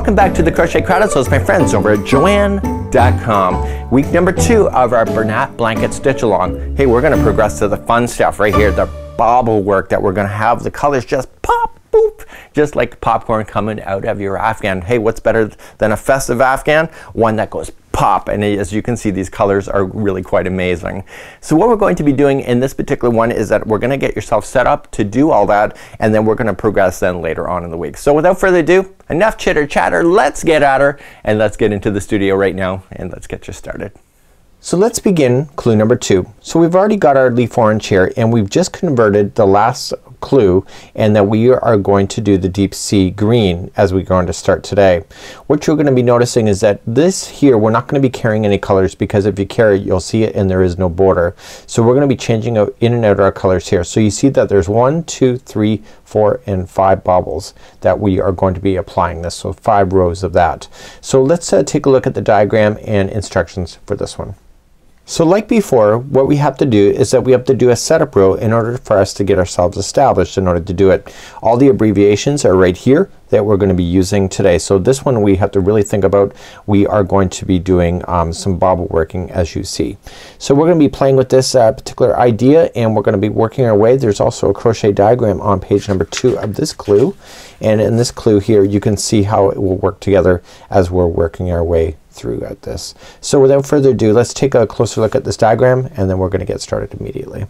Welcome back to the Crochet Crowd. So it's my friends over at Joann.com. Week number two of our Bernat Blanket Stitch Along. Hey, we're gonna progress to the fun stuff right here, the bobble work that we're gonna have the colors just pop boop, just like popcorn coming out of your Afghan. Hey, what's better than a festive Afghan? One that goes pop and as you can see these colors are really quite amazing. So what we're going to be doing in this particular one is that we're gonna get yourself set up to do all that and then we're gonna progress then later on in the week. So without further ado, enough chitter chatter, let's get at her and let's get into the studio right now and let's get you started. So let's begin clue number two. So we've already got our leaf orange here and we've just converted the last clue and that we are going to do the deep sea green as we go on to start today. What you're gonna be noticing is that this here we're not gonna be carrying any colors because if you carry it you'll see it and there is no border. So we're gonna be changing out in and out our colors here. So you see that there's one, two, three, four, and five bobbles that we are going to be applying this. So five rows of that. So let's uh, take a look at the diagram and instructions for this one. So like before what we have to do is that we have to do a setup row in order for us to get ourselves established in order to do it. All the abbreviations are right here that we're going to be using today. So this one we have to really think about. We are going to be doing um, some bobble working as you see. So we're going to be playing with this uh, particular idea and we're going to be working our way. There's also a crochet diagram on page number two of this clue and in this clue here you can see how it will work together as we're working our way through at this. So without further ado let's take a closer look at this diagram and then we're gonna get started immediately.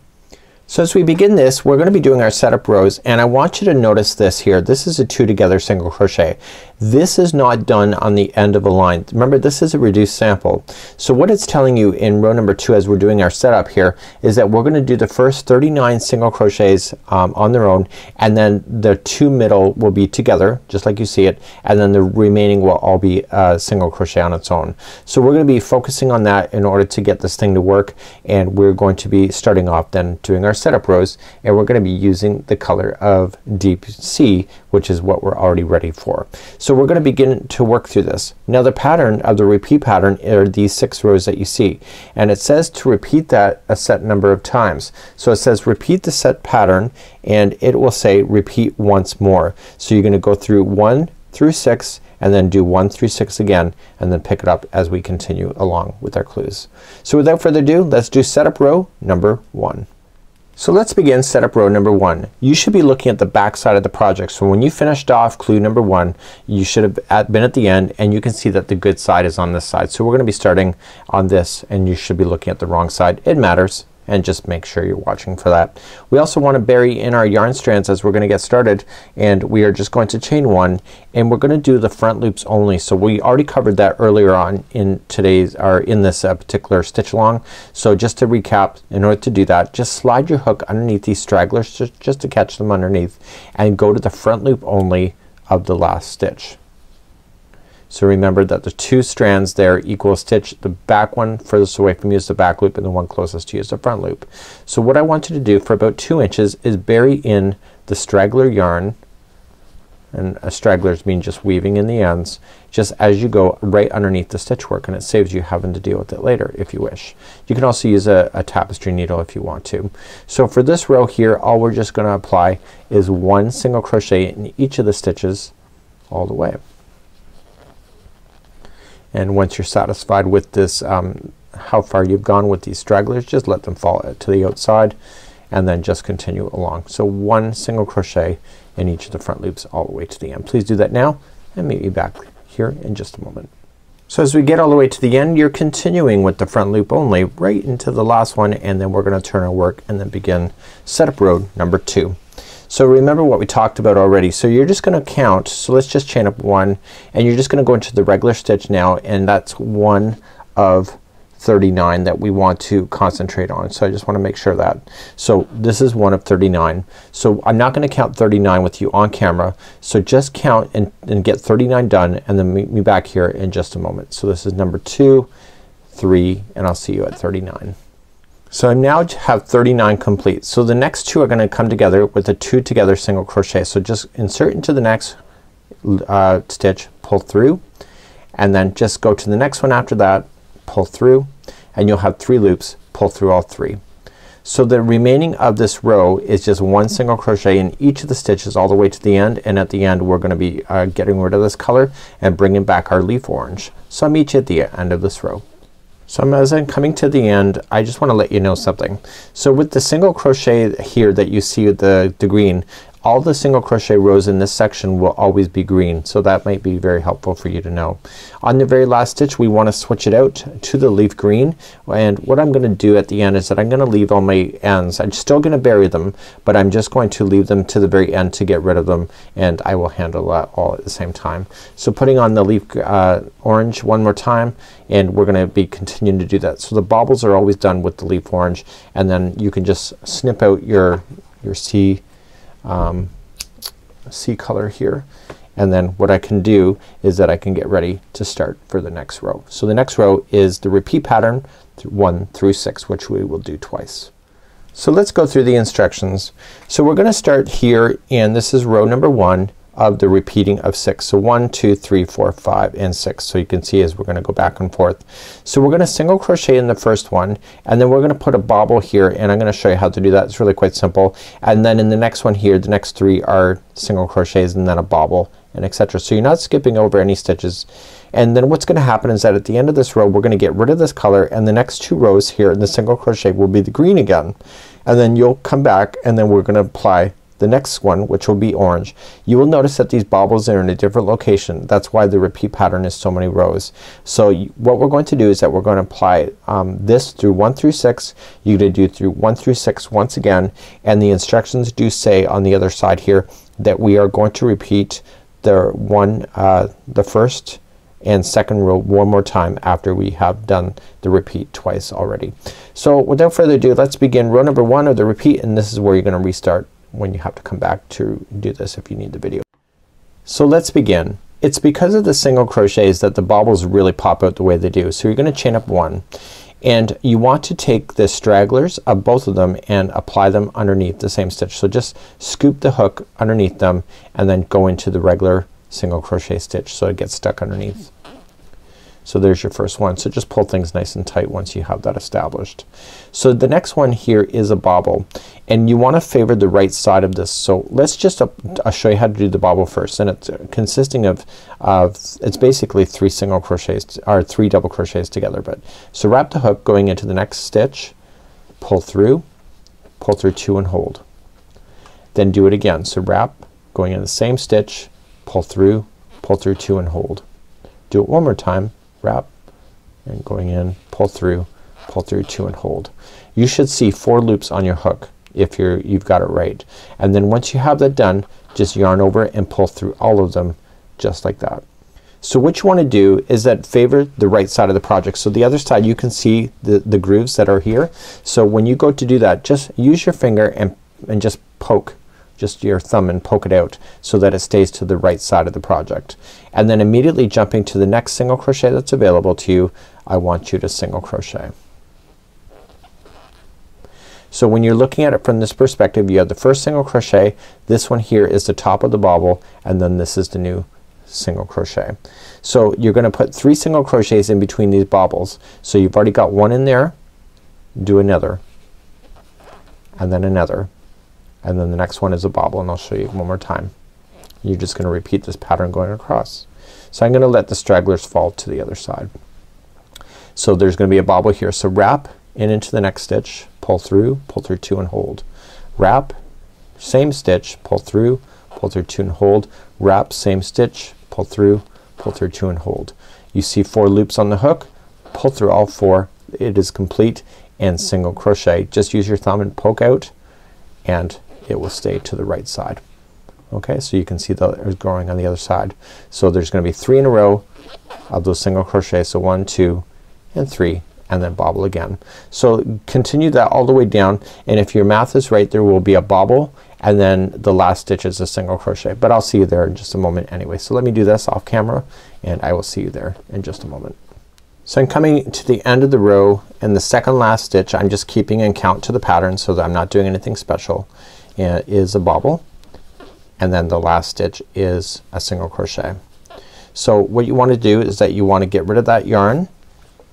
So as we begin this we're going to be doing our setup rows and I want you to notice this here. This is a two together single crochet. This is not done on the end of a line. Remember this is a reduced sample. So what it's telling you in row number two as we're doing our setup here is that we're going to do the first 39 single crochets um, on their own and then the two middle will be together just like you see it and then the remaining will all be uh, single crochet on its own. So we're going to be focusing on that in order to get this thing to work and we're going to be starting off then doing our setup rows and we're going to be using the color of deep sea which is what we're already ready for. So we're going to begin to work through this. Now the pattern of the repeat pattern are these six rows that you see and it says to repeat that a set number of times. So it says repeat the set pattern and it will say repeat once more. So you're going to go through one through six and then do one through six again and then pick it up as we continue along with our clues. So without further ado let's do setup row number one. So let's begin setup row number one. You should be looking at the back side of the project. So when you finished off clue number one you should have at, been at the end and you can see that the good side is on this side. So we're gonna be starting on this and you should be looking at the wrong side. It matters and just make sure you're watching for that. We also want to bury in our yarn strands as we're gonna get started and we are just going to chain one and we're gonna do the front loops only. So we already covered that earlier on in today's or in this uh, particular stitch along. So just to recap in order to do that just slide your hook underneath these stragglers just, just to catch them underneath and go to the front loop only of the last stitch. So remember that the two strands there equal stitch. The back one furthest away from you is the back loop and the one closest to you is the front loop. So what I want you to do for about two inches is bury in the straggler yarn and a stragglers mean just weaving in the ends just as you go right underneath the stitch work and it saves you having to deal with it later if you wish. You can also use a, a tapestry needle if you want to. So for this row here all we're just gonna apply is one single crochet in each of the stitches all the way and once you're satisfied with this um, how far you've gone with these stragglers just let them fall to the outside and then just continue along. So one single crochet in each of the front loops all the way to the end. Please do that now and meet me back here in just a moment. So as we get all the way to the end you're continuing with the front loop only right into the last one and then we're gonna turn our work and then begin setup row number two. So remember what we talked about already. So you're just gonna count. So let's just chain up one and you're just gonna go into the regular stitch now and that's one of 39 that we want to concentrate on. So I just want to make sure that. So this is one of 39. So I'm not gonna count 39 with you on camera. So just count and, and get 39 done and then meet me back here in just a moment. So this is number two, three, and I'll see you at 39. So I now have 39 complete. So the next two are gonna come together with a two together single crochet. So just insert into the next uh, stitch, pull through, and then just go to the next one after that, pull through, and you'll have three loops, pull through all three. So the remaining of this row is just one single crochet in each of the stitches all the way to the end and at the end we're gonna be uh, getting rid of this color and bringing back our leaf orange. So I'm each at the end of this row. So as I'm coming to the end I just want to let you know something. So with the single crochet here that you see the, the green all the single crochet rows in this section will always be green. So that might be very helpful for you to know. On the very last stitch we want to switch it out to the leaf green and what I'm gonna do at the end is that I'm gonna leave all my ends. I'm still gonna bury them but I'm just going to leave them to the very end to get rid of them and I will handle that all at the same time. So putting on the leaf uh, orange one more time and we're gonna be continuing to do that. So the bobbles are always done with the leaf orange and then you can just snip out your your C um, C color here and then what I can do is that I can get ready to start for the next row. So the next row is the repeat pattern 1 through 6 which we will do twice. So let's go through the instructions. So we're gonna start here and this is row number 1 of the repeating of six. So one, two, three, four, five, and six. So you can see as we're gonna go back and forth. So we're gonna single crochet in the first one and then we're gonna put a bobble here and I'm gonna show you how to do that. It's really quite simple. And then in the next one here the next three are single crochets and then a bobble and etc. So you're not skipping over any stitches. And then what's gonna happen is that at the end of this row we're gonna get rid of this color and the next two rows here in the single crochet will be the green again. And then you'll come back and then we're gonna apply the next one which will be orange. You will notice that these bobbles are in a different location. That's why the repeat pattern is so many rows. So what we're going to do is that we're going to apply um, this through 1 through 6. You're going to do through 1 through 6 once again and the instructions do say on the other side here that we are going to repeat the one uh, the first and second row one more time after we have done the repeat twice already. So without further ado let's begin row number one of the repeat and this is where you're gonna restart when you have to come back to do this if you need the video. So let's begin. It's because of the single crochets that the bobbles really pop out the way they do. So you're gonna chain up one and you want to take the stragglers of both of them and apply them underneath the same stitch. So just scoop the hook underneath them and then go into the regular single crochet stitch so it gets stuck underneath. So there's your first one. So just pull things nice and tight once you have that established. So the next one here is a bobble and you want to favor the right side of this. So let's just uh, I'll show you how to do the bobble first and it's uh, consisting of uh, it's basically three single crochets or three double crochets together. But so wrap the hook going into the next stitch, pull through, pull through two and hold. Then do it again. So wrap going in the same stitch, pull through, pull through two and hold. Do it one more time wrap and going in pull through pull through two and hold. You should see four loops on your hook if you're you've got it right. And then once you have that done just yarn over and pull through all of them just like that. So what you want to do is that favor the right side of the project. So the other side you can see the, the grooves that are here. So when you go to do that just use your finger and, and just poke just your thumb and poke it out so that it stays to the right side of the project. And then immediately jumping to the next single crochet that's available to you I want you to single crochet. So when you're looking at it from this perspective you have the first single crochet, this one here is the top of the bobble and then this is the new single crochet. So you're gonna put three single crochets in between these bobbles. So you've already got one in there, do another and then another and then the next one is a bobble and I'll show you one more time. You're just gonna repeat this pattern going across. So I'm gonna let the stragglers fall to the other side. So there's gonna be a bobble here. So wrap in into the next stitch, pull through, pull through two and hold. Wrap, same stitch, pull through, pull through two and hold. Wrap, same stitch, pull through, pull through two and hold. You see four loops on the hook, pull through all four. It is complete and single crochet. Just use your thumb and poke out and it will stay to the right side. Okay, so you can see that it's growing on the other side. So there's gonna be three in a row of those single crochets. So one, two, and three and then bobble again. So continue that all the way down and if your math is right there will be a bobble and then the last stitch is a single crochet. But I'll see you there in just a moment anyway. So let me do this off camera and I will see you there in just a moment. So I'm coming to the end of the row and the second last stitch I'm just keeping in count to the pattern so that I'm not doing anything special is a bobble and then the last stitch is a single crochet. So what you want to do is that you want to get rid of that yarn.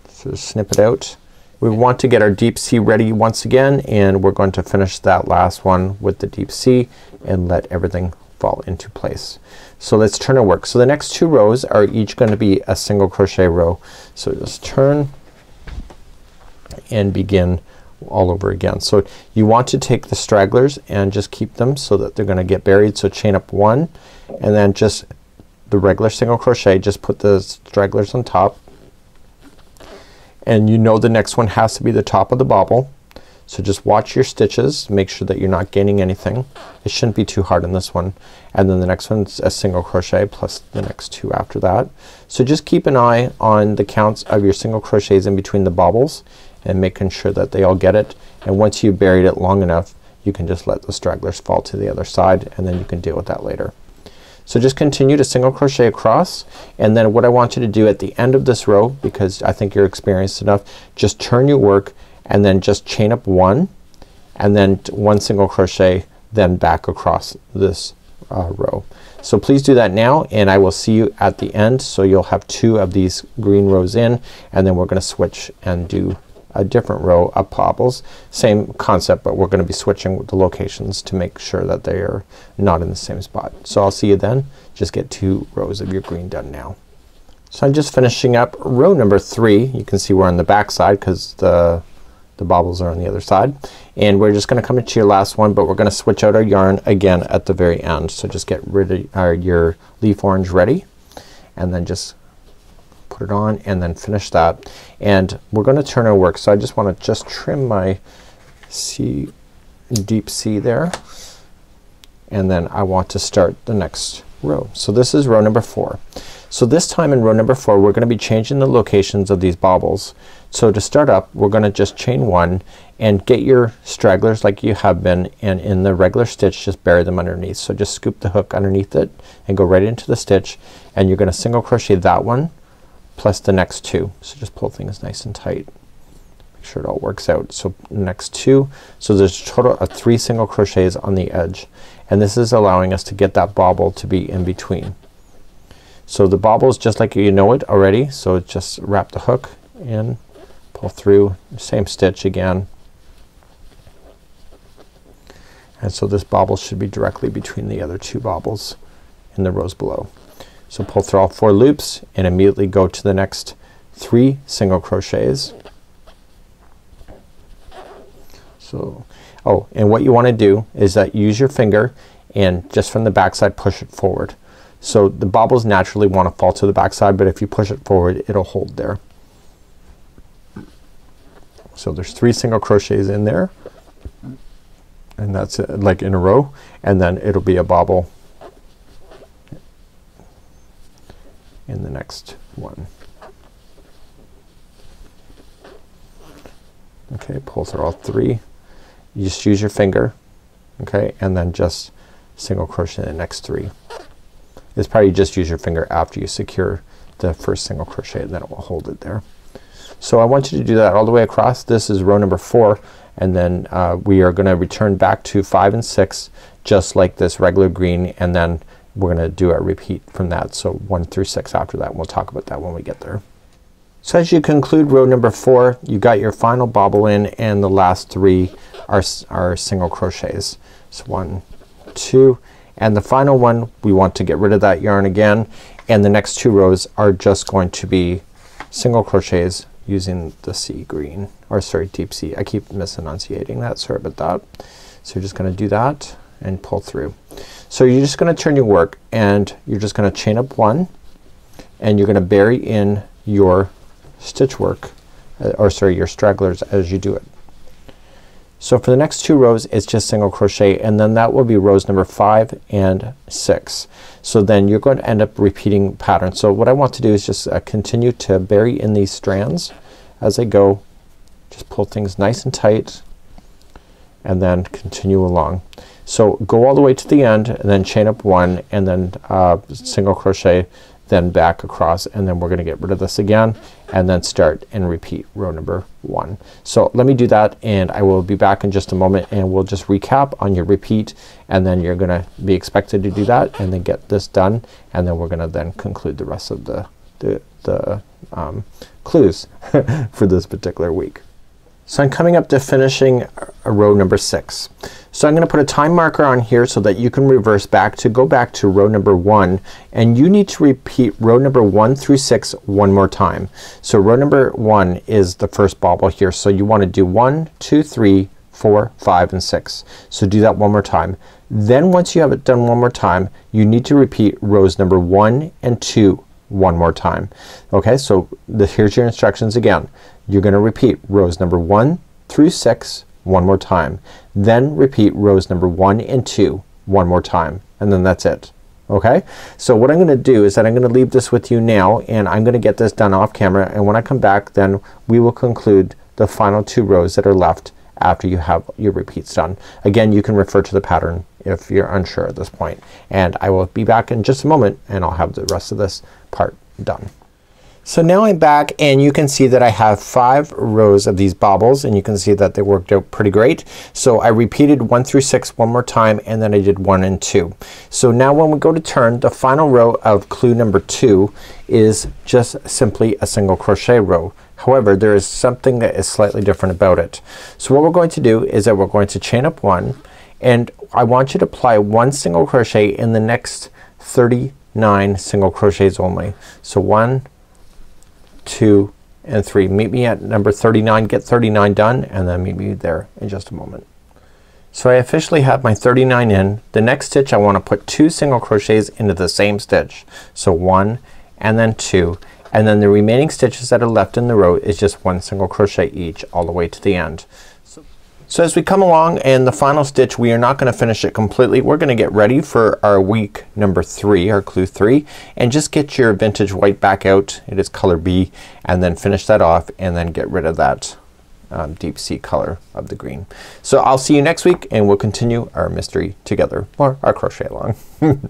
So snip it out We want to get our deep sea ready once again and we're going to finish that last one with the deep sea and let everything fall into place. So let's turn our work. So the next two rows are each going to be a single crochet row. So just turn and begin all over again. So you want to take the stragglers and just keep them so that they're gonna get buried. So chain up one and then just the regular single crochet just put the stragglers on top and you know the next one has to be the top of the bobble. So just watch your stitches make sure that you're not gaining anything. It shouldn't be too hard in this one. And then the next one's a single crochet plus the next two after that. So just keep an eye on the counts of your single crochets in between the bobbles and making sure that they all get it. And once you've buried it long enough you can just let the stragglers fall to the other side and then you can deal with that later. So just continue to single crochet across and then what I want you to do at the end of this row because I think you're experienced enough just turn your work and then just chain up one and then one single crochet then back across this uh, row. So please do that now and I will see you at the end. So you'll have two of these green rows in and then we're gonna switch and do a different row of bobbles. Same concept but we're gonna be switching the locations to make sure that they are not in the same spot. So I'll see you then. Just get two rows of your green done now. So I'm just finishing up row number three. You can see we're on the back side because the the bobbles are on the other side. And we're just gonna come into your last one but we're gonna switch out our yarn again at the very end. So just get rid of your leaf orange ready and then just put it on and then finish that. And we're gonna turn our work. So I just wanna just trim my C deep sea there and then I want to start the next row. So this is row number four. So this time in row number four we're gonna be changing the locations of these bobbles. So to start up we're gonna just chain one and get your stragglers like you have been and in the regular stitch just bury them underneath. So just scoop the hook underneath it and go right into the stitch and you're gonna single crochet that one plus the next two. So just pull things nice and tight. Make sure it all works out. So next two. So there's a total of three single crochets on the edge and this is allowing us to get that bobble to be in between. So the bobble is just like you know it already. So it's just wrap the hook in, pull through, same stitch again. And so this bobble should be directly between the other two bobbles in the rows below. So pull through all four loops and immediately go to the next three single crochets. So oh and what you want to do is that use your finger and just from the back side push it forward. So the bobbles naturally want to fall to the back side but if you push it forward it'll hold there. So there's three single crochets in there and that's it, like in a row and then it'll be a bobble in the next one. Okay, pull through all three. You just use your finger, okay, and then just single crochet in the next three. It's probably just use your finger after you secure the first single crochet and then it will hold it there. So I want you to do that all the way across. This is row number four and then uh, we are gonna return back to five and six just like this regular green and then we're gonna do a repeat from that. So one through six after that. We'll talk about that when we get there. So as you conclude row number four you got your final bobble in and the last three are, are single crochets. So one, two, and the final one we want to get rid of that yarn again and the next two rows are just going to be single crochets using the sea green or sorry deep sea. I keep misenunciating that sorry about that. So you're just gonna do that and pull through. So you're just gonna turn your work and you're just gonna chain up one and you're gonna bury in your stitch work uh, or sorry your stragglers as you do it. So for the next two rows it's just single crochet and then that will be rows number five and six. So then you're going to end up repeating pattern. So what I want to do is just uh, continue to bury in these strands as I go. Just pull things nice and tight and then continue along. So go all the way to the end and then chain up one and then uh, single crochet then back across and then we're gonna get rid of this again and then start and repeat row number one. So let me do that and I will be back in just a moment and we'll just recap on your repeat and then you're gonna be expected to do that and then get this done and then we're gonna then conclude the rest of the the, the um, clues for this particular week. So I'm coming up to finishing Uh, row number six. So I'm gonna put a time marker on here so that you can reverse back to go back to row number one and you need to repeat row number one through six one more time. So row number one is the first bobble here. So you wanna do one, two, three, four, five, and six. So do that one more time. Then once you have it done one more time you need to repeat rows number one and two one more time. Okay, so the, here's your instructions again. You're gonna repeat rows number one through six one more time. Then repeat rows number one and two one more time and then that's it. Okay, so what I'm gonna do is that I'm gonna leave this with you now and I'm gonna get this done off camera and when I come back then we will conclude the final two rows that are left after you have your repeats done. Again you can refer to the pattern if you're unsure at this point. And I will be back in just a moment and I'll have the rest of this part done. So now I'm back and you can see that I have five rows of these bobbles and you can see that they worked out pretty great. So I repeated one through six one more time and then I did one and two. So now when we go to turn the final row of clue number two is just simply a single crochet row. However there is something that is slightly different about it. So what we're going to do is that we're going to chain up one and I want you to apply one single crochet in the next 39 single crochets only. So one, two, and three. Meet me at number 39. Get 39 done and then meet me there in just a moment. So I officially have my 39 in. The next stitch I want to put two single crochets into the same stitch. So one and then two and then the remaining stitches that are left in the row is just one single crochet each all the way to the end. So as we come along in the final stitch we are not gonna finish it completely. We're gonna get ready for our week number three, our clue three and just get your vintage white back out. It is color B and then finish that off and then get rid of that um, deep sea color of the green. So I'll see you next week and we'll continue our mystery together or our crochet along.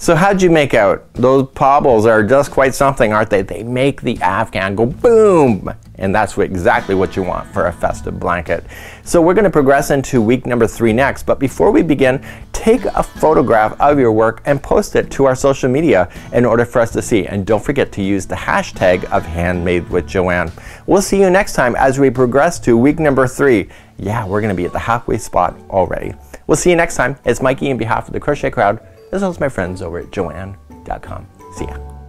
So how'd you make out? Those pobbles are just quite something aren't they? They make the Afghan go boom and that's what, exactly what you want for a festive blanket. So we're gonna progress into week number three next but before we begin take a photograph of your work and post it to our social media in order for us to see and don't forget to use the hashtag of handmade with Joann. We'll see you next time as we progress to week number three. Yeah we're gonna be at the halfway spot already. We'll see you next time. It's Mikey in behalf of the Crochet Crowd as well as my friends over at joann.com. See ya.